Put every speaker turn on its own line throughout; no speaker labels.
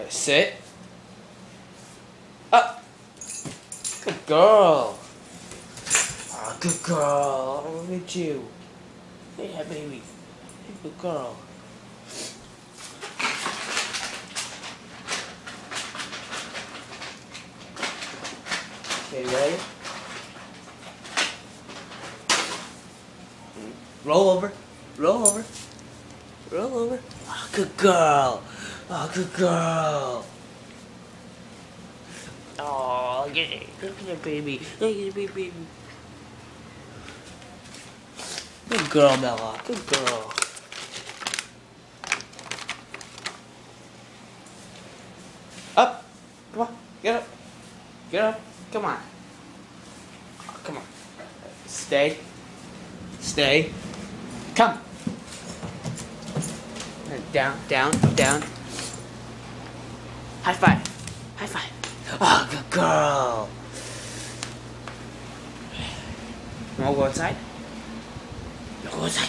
Alright, sit. Up. Good girl. Oh, good girl. Look at you. Yeah, baby. Good girl. Okay, ready? Roll over. Roll over. Roll over. Oh, good girl. Oh, good girl. Oh, yeah. Look at that baby. Look at that baby. Good girl, Bella. Good girl. Up. Come on. Get up. Get up. Come on. Oh, come on. Stay. Stay. Come. Down, down, down. High five. High five. Oh, good girl. You wanna go outside? You go outside.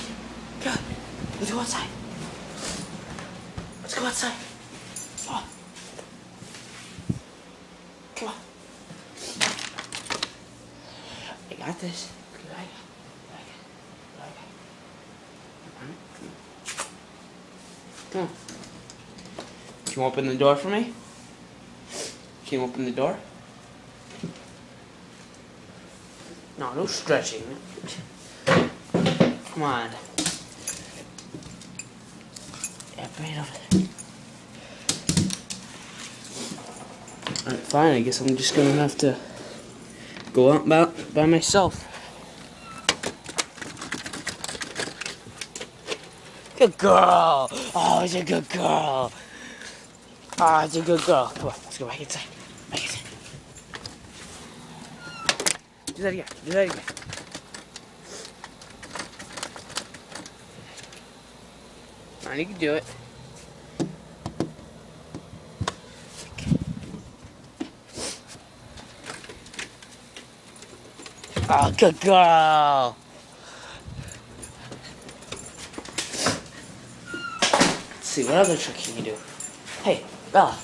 Go. Let's go outside. Let's go outside. Come on. I got this. Come on. Can you open the door for me? Can you open the door? No, no stretching. Come on. Yeah, right over there. Alright, fine. I guess I'm just gonna have to go out by, by myself. Good girl. Oh, it's a good girl. Oh, it's a good girl. Come on, let's go back inside. Inside. Do that again. Do that again. On, you can do it. Oh, good girl. Let's see, what other trick can you do? Hey, Bella.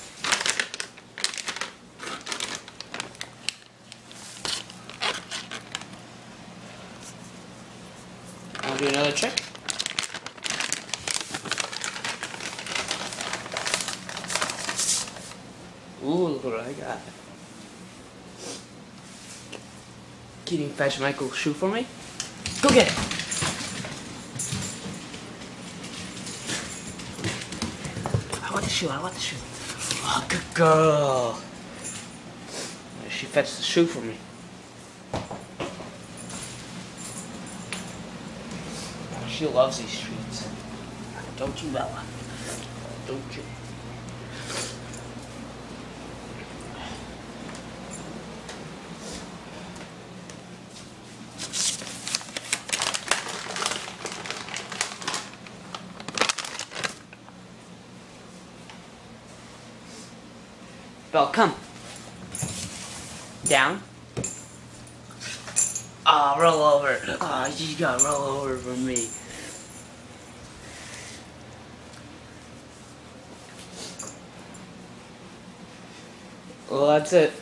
Do another trick? Ooh, look what I got. Can you fetch Michael's shoe for me? Go get it! I want the shoe, I want the shoe. Oh, good girl. She fetched the shoe for me. She loves these streets. Don't you, Bella? Don't you? Belle, come. Down. Ah, oh, roll over. Ah, oh, you gotta roll over for me. Well, that's it.